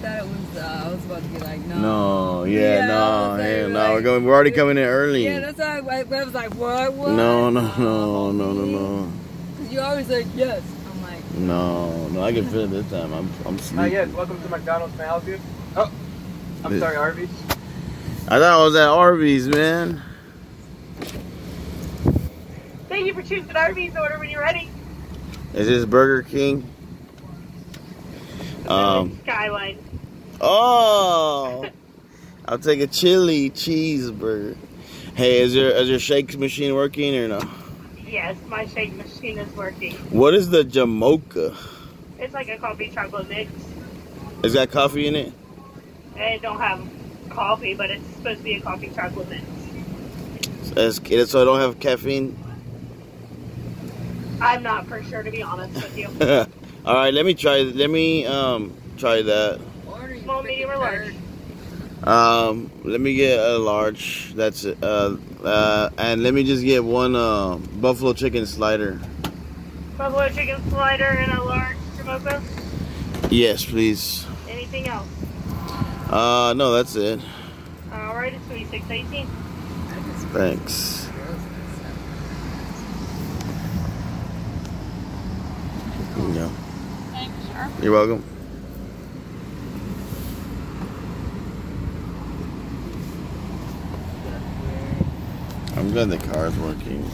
thought it was. Uh, I was about to be like, no. No, yeah, Yeah, no, was hell like, no. like- We're going. We're already coming in early. Yeah, that's why I, I was like, what? What? no, no, no, no, no, no, Because you always like, yes. I'm like, no, no. I can feel it this time. I'm, I'm Not sleeping. yet. Welcome to McDonald's. May I help you? Oh, I'm Yeah. sorry, Arby's. I thought I was at Arby's, man. Thank you for choosing Arby's. Order when you're ready. Is this Burger King? Um. Skyline. Oh, I'll take a chili cheeseburger. Hey, is your is your shake machine working or no? Yes, my shake machine is working. What is the Jamocha? It's like a coffee chocolate mix. Is that coffee in it? It don't have coffee, but it's supposed to be a coffee chocolate mix. It's- so I don't have caffeine. I'm not for sure, to be honest with you. All right, let me try. Let me um try that. Small, medium, or large? Um, let me get a large. That's it. Uh, uh, and let me just get one uh, buffalo chicken slider. Buffalo chicken slider and a large Jamocha. Yes, please. Anything else? Uh, no, that's it. Alright, it's 2618. Thanks. There you. Thanks, You're welcome. I'm glad the car's working.